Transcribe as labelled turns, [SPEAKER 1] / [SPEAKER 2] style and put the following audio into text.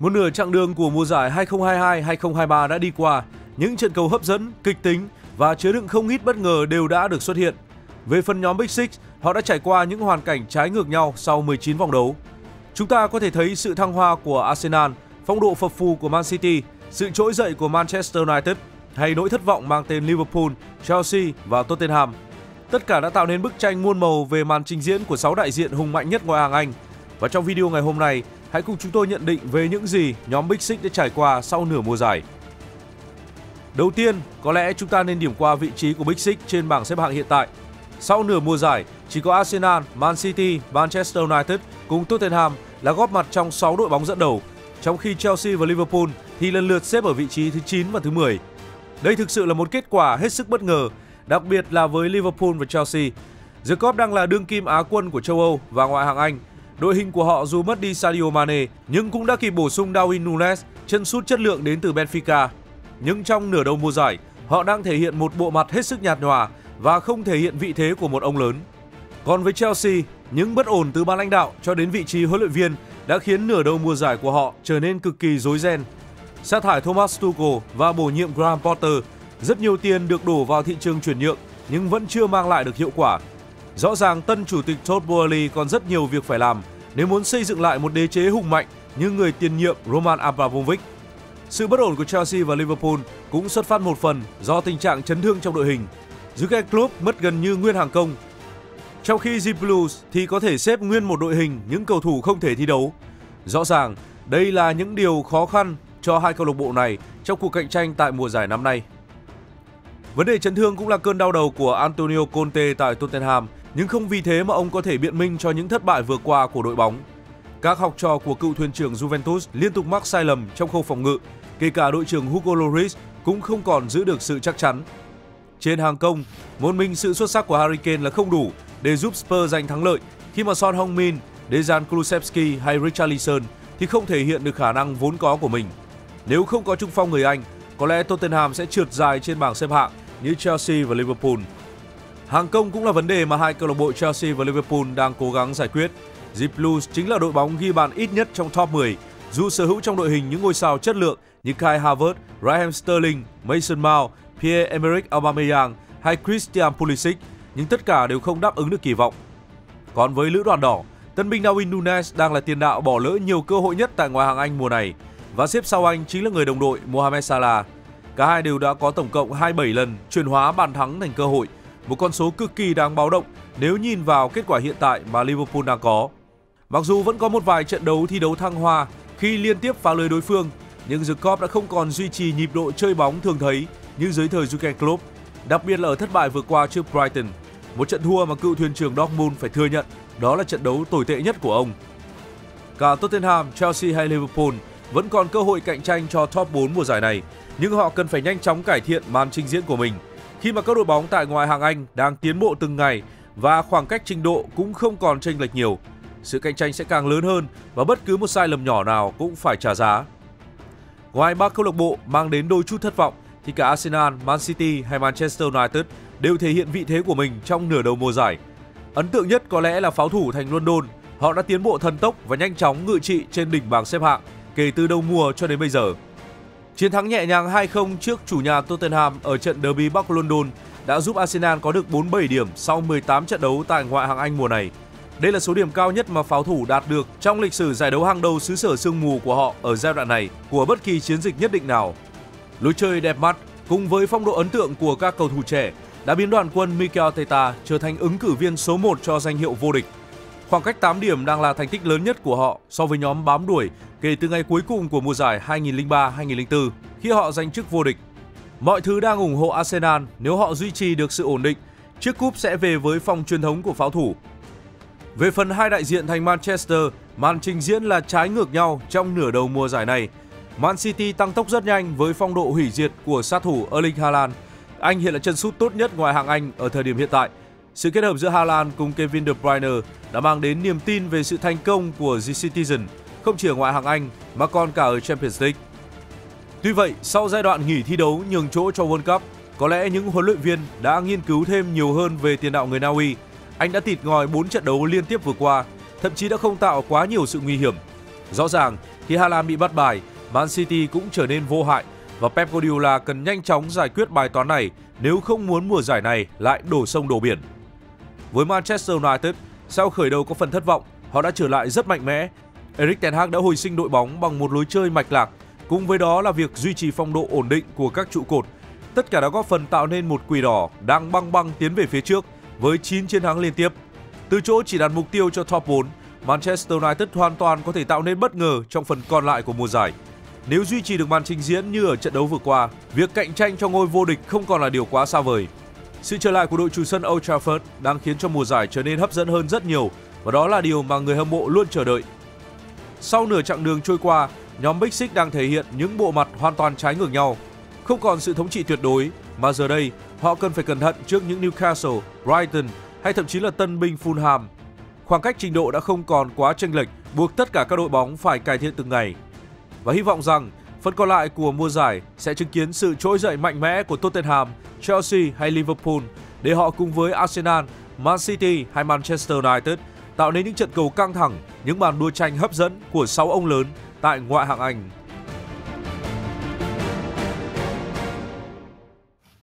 [SPEAKER 1] Một nửa chặng đường của mùa giải 2022-2023 đã đi qua, những trận cầu hấp dẫn, kịch tính và chứa đựng không ít bất ngờ đều đã được xuất hiện. Về phần nhóm Big Six, họ đã trải qua những hoàn cảnh trái ngược nhau sau 19 vòng đấu. Chúng ta có thể thấy sự thăng hoa của Arsenal, phong độ phập phù của Man City, sự trỗi dậy của Manchester United hay nỗi thất vọng mang tên Liverpool, Chelsea và Tottenham. Tất cả đã tạo nên bức tranh muôn màu về màn trình diễn của 6 đại diện hùng mạnh nhất ngoại hạng Anh. Và trong video ngày hôm nay, hãy cùng chúng tôi nhận định về những gì nhóm Big Six đã trải qua sau nửa mùa giải. Đầu tiên, có lẽ chúng ta nên điểm qua vị trí của Big Six trên bảng xếp hạng hiện tại. Sau nửa mùa giải, chỉ có Arsenal, Man City, Manchester United cùng Tottenham là góp mặt trong 6 đội bóng dẫn đầu, trong khi Chelsea và Liverpool thì lần lượt xếp ở vị trí thứ 9 và thứ 10. Đây thực sự là một kết quả hết sức bất ngờ, đặc biệt là với Liverpool và Chelsea. The Cop đang là đương kim Á quân của châu Âu và ngoại hạng Anh. Đội hình của họ dù mất đi Sadio Mane nhưng cũng đã kịp bổ sung Darwin Nunes, chân sút chất lượng đến từ Benfica. Nhưng trong nửa đầu mùa giải, họ đang thể hiện một bộ mặt hết sức nhạt nhòa và không thể hiện vị thế của một ông lớn. Còn với Chelsea, những bất ổn từ ban lãnh đạo cho đến vị trí huấn luyện viên đã khiến nửa đầu mùa giải của họ trở nên cực kỳ rối ren. Sa thải Thomas Tuchel và bổ nhiệm Graham Potter, rất nhiều tiền được đổ vào thị trường chuyển nhượng nhưng vẫn chưa mang lại được hiệu quả. Rõ ràng tân chủ tịch Todd Boehly còn rất nhiều việc phải làm nếu muốn xây dựng lại một đế chế hùng mạnh như người tiền nhiệm Roman Abramovich. Sự bất ổn của Chelsea và Liverpool cũng xuất phát một phần do tình trạng chấn thương trong đội hình. Jurgen Klopp mất gần như nguyên hàng công. Trong khi The Blues thì có thể xếp nguyên một đội hình những cầu thủ không thể thi đấu. Rõ ràng, đây là những điều khó khăn cho hai câu lạc bộ này trong cuộc cạnh tranh tại mùa giải năm nay. Vấn đề chấn thương cũng là cơn đau đầu của Antonio Conte tại Tottenham, nhưng không vì thế mà ông có thể biện minh cho những thất bại vừa qua của đội bóng. Các học trò của cựu thuyền trưởng Juventus liên tục mắc sai lầm trong khâu phòng ngự, kể cả đội trưởng Hugo Lloris cũng không còn giữ được sự chắc chắn. Trên hàng công, một mình sự xuất sắc của Harry Kane là không đủ để giúp Spurs giành thắng lợi khi mà Son Heung-min, Dejan Kulusevski hay Richarlison thì không thể hiện được khả năng vốn có của mình. Nếu không có trung phong người Anh, có lẽ Tottenham sẽ trượt dài trên bảng xếp hạng như Chelsea và Liverpool. Hàng công cũng là vấn đề mà hai câu lạc bộ Chelsea và Liverpool đang cố gắng giải quyết. The Blues chính là đội bóng ghi bàn ít nhất trong top 10, dù sở hữu trong đội hình những ngôi sao chất lượng như Kai Havertz, Raheem Sterling, Mason Mount, Pierre-Emerick Aubameyang hay Christian Pulisic, nhưng tất cả đều không đáp ứng được kỳ vọng. Còn với lữ đoàn đỏ, tân binh Darwin Nunes đang là tiền đạo bỏ lỡ nhiều cơ hội nhất tại ngoại hạng Anh mùa này và xếp sau anh chính là người đồng đội Mohamed Salah. Cả hai đều đã có tổng cộng 27 lần chuyển hóa bàn thắng thành cơ hội, một con số cực kỳ đáng báo động nếu nhìn vào kết quả hiện tại mà Liverpool đang có. Mặc dù vẫn có một vài trận đấu thi đấu thăng hoa khi liên tiếp phá lưới đối phương, nhưng The Cop đã không còn duy trì nhịp độ chơi bóng thường thấy như dưới thời Jurgen Klopp, đặc biệt là ở thất bại vừa qua trước Brighton. Một trận thua mà cựu thuyền trưởng Dortmund phải thừa nhận đó là trận đấu tồi tệ nhất của ông. Cả Tottenham, Chelsea hay Liverpool vẫn còn cơ hội cạnh tranh cho top 4 mùa giải này, nhưng họ cần phải nhanh chóng cải thiện màn trình diễn của mình khi mà các đội bóng tại ngoại hạng Anh đang tiến bộ từng ngày và khoảng cách trình độ cũng không còn chênh lệch nhiều. Sự cạnh tranh sẽ càng lớn hơn và bất cứ một sai lầm nhỏ nào cũng phải trả giá. Ngoài ba câu lạc bộ mang đến đôi chút thất vọng thì cả Arsenal, Man City hay Manchester United đều thể hiện vị thế của mình trong nửa đầu mùa giải. Ấn tượng nhất có lẽ là pháo thủ thành London. Họ đã tiến bộ thần tốc và nhanh chóng ngự trị trên đỉnh bảng xếp hạng kể từ đầu mùa cho đến bây giờ. Chiến thắng nhẹ nhàng 2-0 trước chủ nhà Tottenham ở trận derby Bắc London đã giúp Arsenal có được 47 điểm sau 18 trận đấu tại ngoại hạng Anh mùa này. Đây là số điểm cao nhất mà pháo thủ đạt được trong lịch sử giải đấu hàng đầu xứ sở sương mù của họ ở giai đoạn này của bất kỳ chiến dịch nhất định nào. Lối chơi đẹp mắt cùng với phong độ ấn tượng của các cầu thủ trẻ đã biến đoàn quân Mikel Arteta trở thành ứng cử viên số 1 cho danh hiệu vô địch. Khoảng cách 8 điểm đang là thành tích lớn nhất của họ so với nhóm bám đuổi kể từ ngày cuối cùng của mùa giải 2003-2004 khi họ giành chức vô địch. Mọi thứ đang ủng hộ Arsenal nếu họ duy trì được sự ổn định. Chiếc cúp sẽ về với phòng truyền thống của pháo thủ. Về phần hai đại diện thành Manchester, màn trình diễn là trái ngược nhau trong nửa đầu mùa giải này. Man City tăng tốc rất nhanh với phong độ hủy diệt của sát thủ Erling Haaland. Anh hiện là chân sút tốt nhất ngoài hạng Anh ở thời điểm hiện tại. Sự kết hợp giữa Haaland cùng Kevin De Bruyne đã mang đến niềm tin về sự thành công của The Citizen không chỉ ở ngoại hạng Anh mà còn cả ở Champions League. Tuy vậy, sau giai đoạn nghỉ thi đấu nhường chỗ cho World Cup, có lẽ những huấn luyện viên đã nghiên cứu thêm nhiều hơn về tiền đạo người Na Uy. Anh đã tịt ngòi 4 trận đấu liên tiếp vừa qua, thậm chí đã không tạo quá nhiều sự nguy hiểm. Rõ ràng, khi Hà Lan bị bắt bài, Man City cũng trở nên vô hại và Pep Guardiola cần nhanh chóng giải quyết bài toán này nếu không muốn mùa giải này lại đổ sông đổ biển. Với Manchester United, sau khởi đầu có phần thất vọng, họ đã trở lại rất mạnh mẽ. Erik ten Hag đã hồi sinh đội bóng bằng một lối chơi mạch lạc, cùng với đó là việc duy trì phong độ ổn định của các trụ cột. Tất cả đã góp phần tạo nên một quỷ đỏ đang băng băng tiến về phía trước với 9 chiến thắng liên tiếp. Từ chỗ chỉ đặt mục tiêu cho top 4, Manchester United hoàn toàn có thể tạo nên bất ngờ trong phần còn lại của mùa giải. Nếu duy trì được màn trình diễn như ở trận đấu vừa qua, việc cạnh tranh cho ngôi vô địch không còn là điều quá xa vời. Sự trở lại của đội chủ sân Old Trafford đang khiến cho mùa giải trở nên hấp dẫn hơn rất nhiều và đó là điều mà người hâm mộ luôn chờ đợi. Sau nửa chặng đường trôi qua, nhóm Big Six đang thể hiện những bộ mặt hoàn toàn trái ngược nhau. Không còn sự thống trị tuyệt đối, mà giờ đây họ cần phải cẩn thận trước những Newcastle, Brighton hay thậm chí là tân binh Fulham. Khoảng cách trình độ đã không còn quá chênh lệch, buộc tất cả các đội bóng phải cải thiện từng ngày. Và hy vọng rằng phần còn lại của mùa giải sẽ chứng kiến sự trỗi dậy mạnh mẽ của Tottenham, Chelsea hay Liverpool để họ cùng với Arsenal, Man City hay Manchester United tạo nên những trận cầu căng thẳng, những màn đua tranh hấp dẫn của 6 ông lớn tại ngoại hạng Anh.